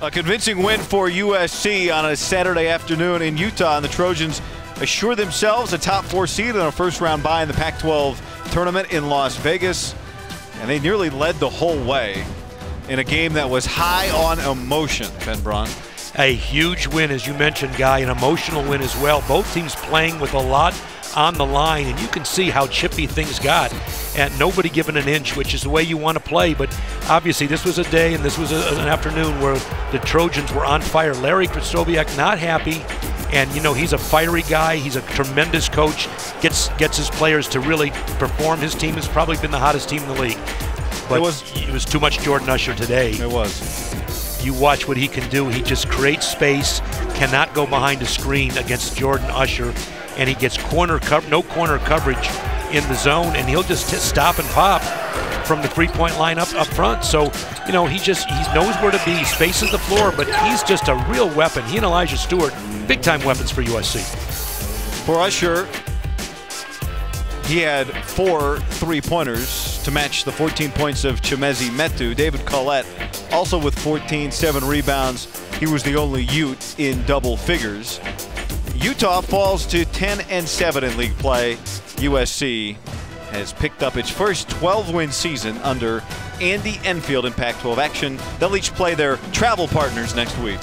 A convincing win for USC on a Saturday afternoon in Utah, and the Trojans assure themselves a top four seed in a first round bye in the Pac 12 tournament in Las Vegas. And they nearly led the whole way in a game that was high on emotion, Ben Braun. A huge win, as you mentioned, Guy, an emotional win as well. Both teams playing with a lot on the line, and you can see how chippy things got. And nobody given an inch, which is the way you want to play. But obviously, this was a day and this was a, an afternoon where the Trojans were on fire. Larry Krystkowiak not happy, and you know he's a fiery guy. He's a tremendous coach. gets gets his players to really perform. His team has probably been the hottest team in the league. But it was it was too much Jordan Usher today. It was. You watch what he can do. He just creates space. Cannot go behind a screen against Jordan Usher, and he gets corner cover, no corner coverage in the zone, and he'll just stop and pop from the three-point line up up front. So, you know, he just he knows where to be, spaces the floor, but he's just a real weapon. He and Elijah Stewart, big-time weapons for USC. For Usher, he had four three-pointers to match the 14 points of Chimezie Metu. David Collette also with 14, seven rebounds. He was the only Ute in double figures. Utah falls to 10 and 7 in league play. USC has picked up its first 12-win season under Andy Enfield in Pac-12 action. They'll each play their travel partners next week.